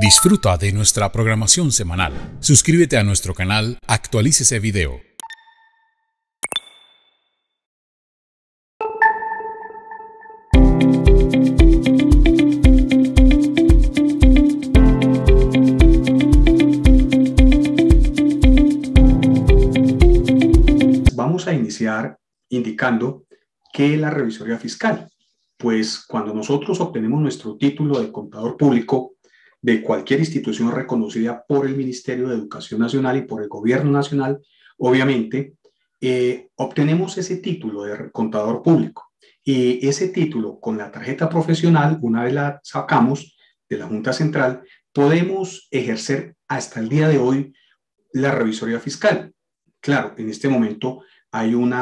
Disfruta de nuestra programación semanal. Suscríbete a nuestro canal Actualícese Video. Vamos a iniciar indicando que la revisoría fiscal, pues cuando nosotros obtenemos nuestro título de contador público, de cualquier institución reconocida por el Ministerio de Educación Nacional y por el Gobierno Nacional, obviamente, eh, obtenemos ese título de contador público. Y ese título con la tarjeta profesional, una vez la sacamos de la Junta Central, podemos ejercer hasta el día de hoy la revisoría fiscal. Claro, en este momento hay un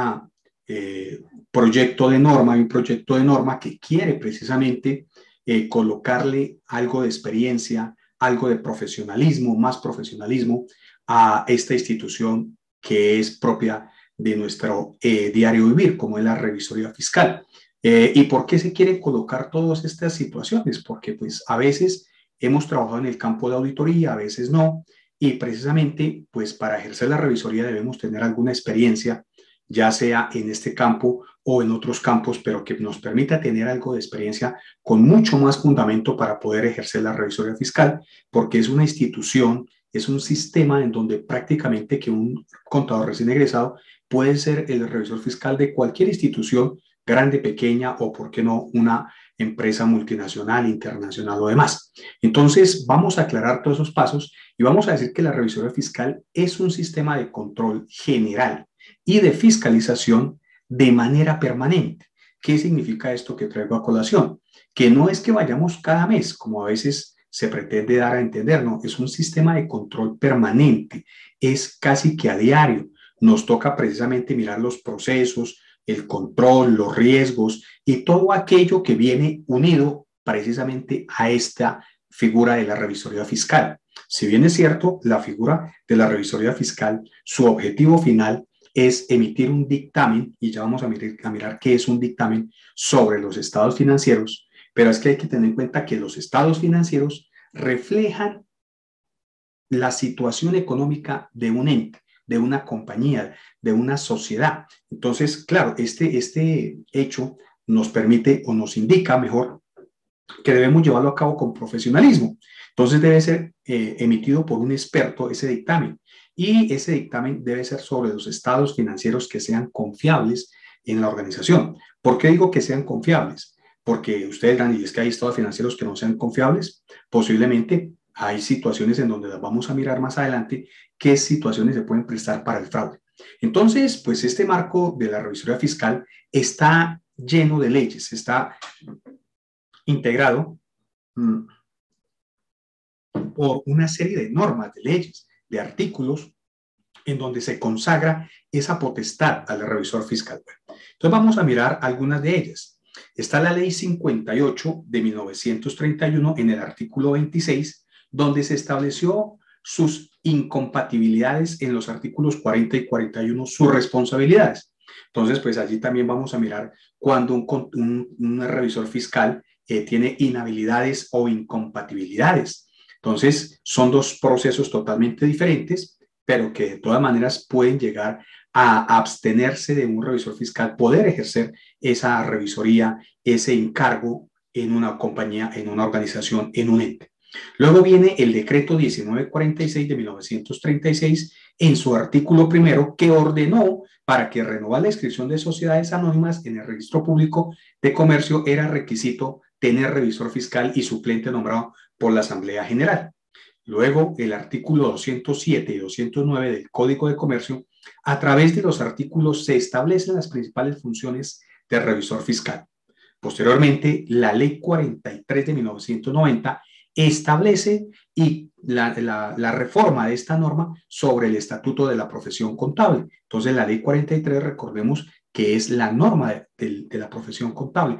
eh, proyecto de norma, hay un proyecto de norma que quiere precisamente eh, colocarle algo de experiencia, algo de profesionalismo, más profesionalismo a esta institución que es propia de nuestro eh, diario vivir, como es la revisoría fiscal. Eh, ¿Y por qué se quieren colocar todas estas situaciones? Porque pues a veces hemos trabajado en el campo de auditoría, a veces no, y precisamente pues para ejercer la revisoría debemos tener alguna experiencia ya sea en este campo o en otros campos, pero que nos permita tener algo de experiencia con mucho más fundamento para poder ejercer la revisoría fiscal, porque es una institución, es un sistema en donde prácticamente que un contador recién egresado puede ser el revisor fiscal de cualquier institución, grande, pequeña o, por qué no, una empresa multinacional, internacional o demás. Entonces, vamos a aclarar todos esos pasos y vamos a decir que la revisoría fiscal es un sistema de control general y de fiscalización de manera permanente. ¿Qué significa esto que traigo a colación? Que no es que vayamos cada mes, como a veces se pretende dar a entender, no, es un sistema de control permanente, es casi que a diario. Nos toca precisamente mirar los procesos, el control, los riesgos y todo aquello que viene unido precisamente a esta figura de la revisoría fiscal. Si bien es cierto, la figura de la revisoría fiscal, su objetivo final es emitir un dictamen, y ya vamos a mirar, qué es un dictamen sobre los estados financieros, pero es que hay que tener en cuenta que los estados financieros reflejan la situación económica de un ente, de una compañía, de una sociedad. Entonces, claro, este, este hecho nos permite o nos indica mejor que debemos llevarlo a cabo con profesionalismo. Entonces debe ser eh, emitido por un experto ese dictamen y ese dictamen debe ser sobre los estados financieros que sean confiables en la organización. ¿Por qué digo que sean confiables? Porque ustedes dirán, y es que hay estados financieros que no sean confiables, posiblemente hay situaciones en donde vamos a mirar más adelante qué situaciones se pueden prestar para el fraude. Entonces, pues este marco de la revisoría fiscal está lleno de leyes, está integrado mm, por una serie de normas, de leyes de artículos en donde se consagra esa potestad al revisor fiscal. Entonces vamos a mirar algunas de ellas. Está la ley 58 de 1931 en el artículo 26, donde se estableció sus incompatibilidades en los artículos 40 y 41, sus responsabilidades. Entonces, pues allí también vamos a mirar cuando un, revisor fiscal eh, tiene inhabilidades o incompatibilidades. Entonces, son dos procesos totalmente diferentes, pero que de todas maneras pueden llegar a abstenerse de un revisor fiscal, poder ejercer esa revisoría, ese encargo en una compañía, en una organización, en un ente. Luego viene el decreto 1946 de 1936 en su artículo primero que ordenó para que renovar la inscripción de sociedades anónimas en el registro público de comercio era requisito tener revisor fiscal y suplente nombrado por la Asamblea General. Luego, el artículo 207 y 209 del Código de Comercio, a través de los artículos se establecen las principales funciones del revisor fiscal. Posteriormente, la Ley 43 de 1990 establece y la, reforma de esta norma sobre el estatuto de la profesión contable. Entonces, la Ley 43, recordemos que es la norma de la profesión contable.